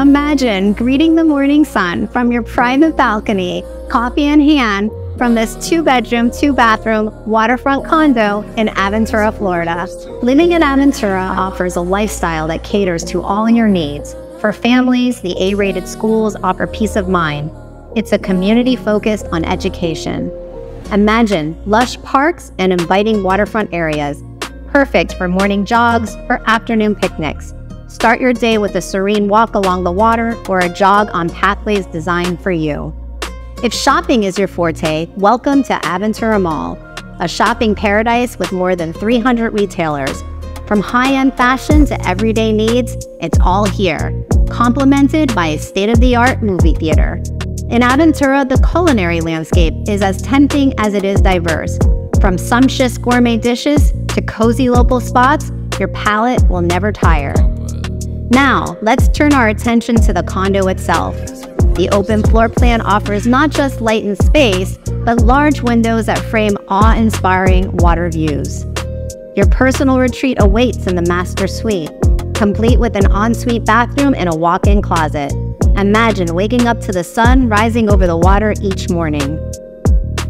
Imagine greeting the morning sun from your private balcony, coffee in hand, from this two bedroom, two bathroom waterfront condo in Aventura, Florida. Living in Aventura offers a lifestyle that caters to all your needs. For families, the A rated schools offer peace of mind. It's a community focused on education. Imagine lush parks and inviting waterfront areas, perfect for morning jogs or afternoon picnics. Start your day with a serene walk along the water or a jog on pathways designed for you. If shopping is your forte, welcome to Aventura Mall, a shopping paradise with more than 300 retailers. From high end fashion to everyday needs, it's all here, complemented by a state of the art movie theater. In Aventura, the culinary landscape is as tempting as it is diverse. From sumptuous gourmet dishes to cozy local spots, your palate will never tire. Now, let's turn our attention to the condo itself. The open floor plan offers not just light and space, but large windows that frame awe inspiring water views. Your personal retreat awaits in the master suite, complete with an ensuite bathroom and a walk in closet. Imagine waking up to the sun rising over the water each morning.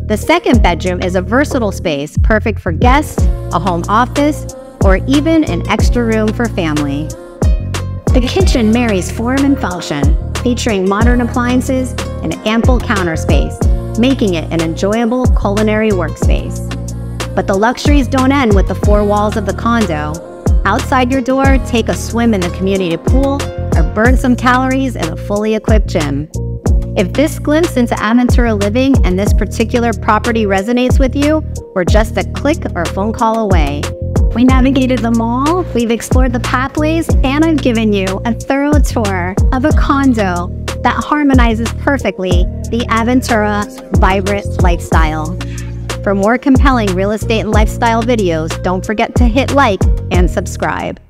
The second bedroom is a versatile space perfect for guests, a home office, or even an extra room for family. The kitchen marries form and function, featuring modern appliances and ample counter space, making it an enjoyable culinary workspace. But the luxuries don't end with the four walls of the condo. Outside your door, take a swim in the community pool or burn some calories in a fully equipped gym. If this glimpse into Aventura living and this particular property resonates with you, we're just a click or phone call away. We navigated the mall, we've explored the pathways, and I've given you a thorough tour of a condo that harmonizes perfectly the Aventura vibrant lifestyle. For more compelling real estate and lifestyle videos, don't forget to hit like and subscribe.